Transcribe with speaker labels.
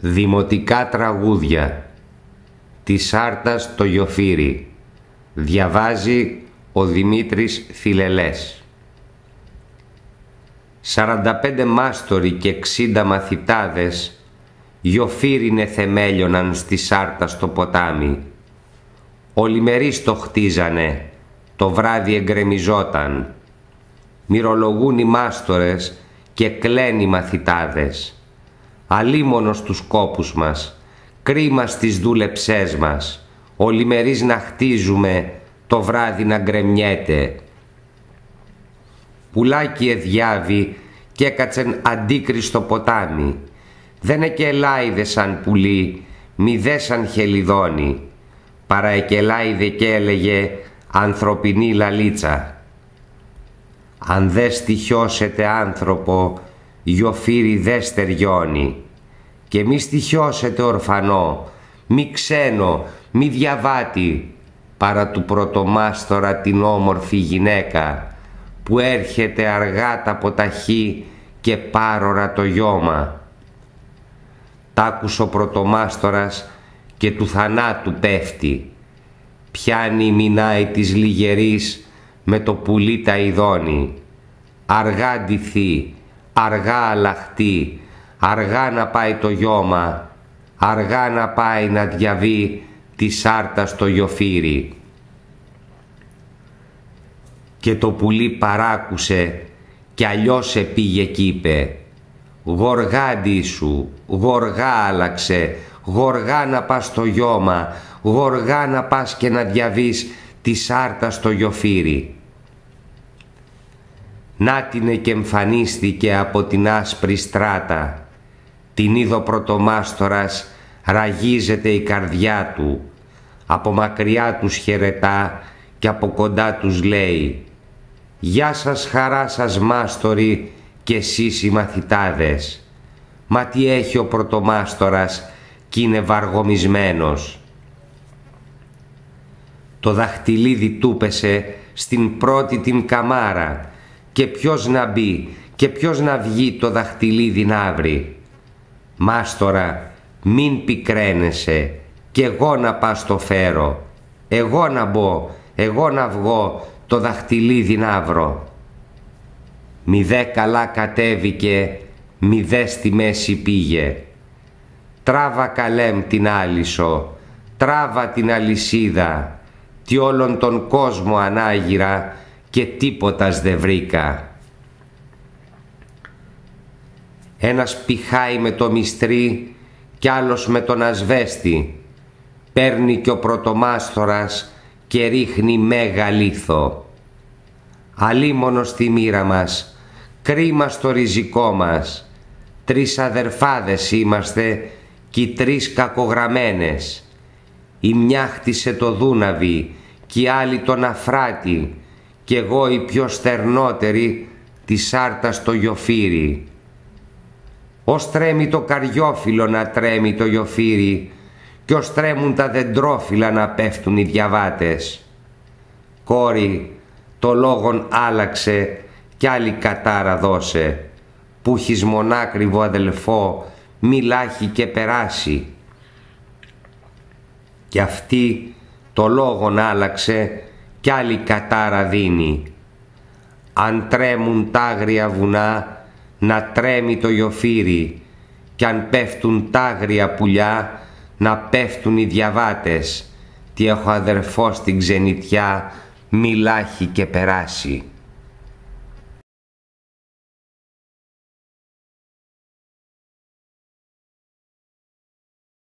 Speaker 1: Δημοτικά τραγούδια Της Άρτας το Γιοφύρι Διαβάζει ο Δημήτρης Φιλελές 45 μάστοροι και 60 μαθητάδες Γιοφύρινε θεμέλιοναν στη Σάρτα στο ποτάμι. Ολιμερείς το χτίζανε, το βράδυ εγκρεμιζόταν. Μυρολογούν οι μάστορες και κλαίνει οι μαθητάδες αλίμονο στους κόπους μας, κρίμα στις δούλεψές μας, ολιμερείς να χτίζουμε, το βράδυ να γκρεμιέται. Πουλάκι εδιάβη και έκατσεν αντίκριστο ποτάμι, δεν εκελάιδε σαν πουλί, μη δε σαν χελιδόνι, παρά εκελάιδε και έλεγε ανθρωπινή λαλίτσα. Αν δε στοιχιώσετε άνθρωπο, γιοφύρι δε στεριώνει και μη στοιχιώσετε ορφανό, μη ξένο, μη διαβάτη παρά του πρωτομάστορα την όμορφη γυναίκα που έρχεται αργά τα ποταχή και πάρορα το γιώμα. Τ' άκουσε ο πρωτομάστορας και του θανάτου πέφτει. Πιάνει μηνάει της λιγερής με το πουλί τα ειδώνει. Αργά ντυθεί, αργά αλλαχτεί, αργά να πάει το γιώμα, αργά να πάει να διαβεί τη σάρτα στο γιοφύρι. Και το πουλί παράκουσε κι αλλιώς επήγε κι είπε «Γοργά σου, γοργά άλλαξε, γοργά να πας στο γιώμα, γοργά να πας και να διαβείς τη σάρτα στο γιοφύρι». Νάτινε και εμφανίστηκε από την άσπρη στράτα. Την είδο πρωτομάστορας ραγίζεται η καρδιά του. Από μακριά τους χαιρετά και από κοντά τους λέει «Γεια σας χαρά σας μάστοροι και εσείς οι μαθητάδες». Μα τι έχει ο πρωτομάστορας κι είναι βαργομισμένος. Το δαχτυλίδι του πέσε στην πρώτη την καμάρα και ποιος να μπει και ποιος να βγει το δαχτυλίδι να βρει. Μάστορα μην πικραίνεσαι και εγώ να πας το φέρω, εγώ να μπω, εγώ να βγω το δαχτυλίδι να βρω. Μη δε καλά κατέβηκε, μη δε στη μέση πήγε. Τράβα καλέμ την άλυσο, τράβα την αλυσίδα, τι όλον τον κόσμο ανάγυρα και τίποτας δεν βρήκα. Ένας πηχάει με το μυστρί κι άλλος με τον ασβέστη. Παίρνει κι ο πρωτομάστορας και ρίχνει μέγα λίθο. Αλίμονος στη μοίρα μας, κρίμα στο ριζικό μας. Τρεις αδερφάδες είμαστε κι τρεις κακογραμμένες. Η μια χτίσε το Δούναβι κι η άλλη τον Αφράτη κι εγώ η πιο στερνότερη τη σάρτα στο γιοφύρι. Ως τρέμει το καριόφυλλο να τρέμει το γιοφύρι κι ως τρέμουν τα δεντρόφυλλα να πέφτουν οι διαβάτες. Κόρη, το λόγον άλλαξε κι άλλη κατάρα δώσε, που έχεις μονάκριβο αδελφό, μιλάχει και περάσει. Κι αυτή το λόγον άλλαξε κι άλλη κατάρα δίνει. Αν τρέμουν τ' άγρια βουνά, να τρέμει το γιοφύρι, κι αν πέφτουν τ' άγρια πουλιά, να πέφτουν οι διαβάτες. Τι έχω αδερφό στην ξενιτιά, μιλάχει και περάσει.